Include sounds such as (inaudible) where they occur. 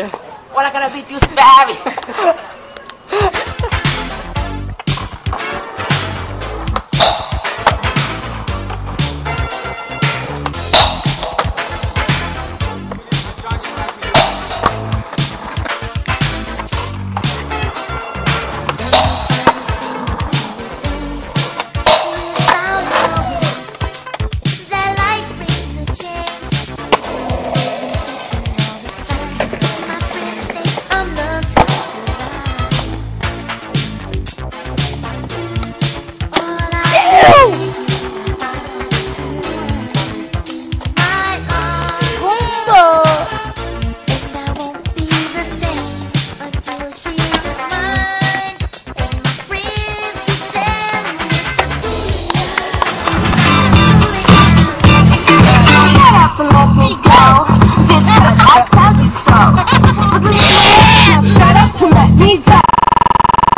Yeah. What I gonna be, Deuce Barry? (laughs)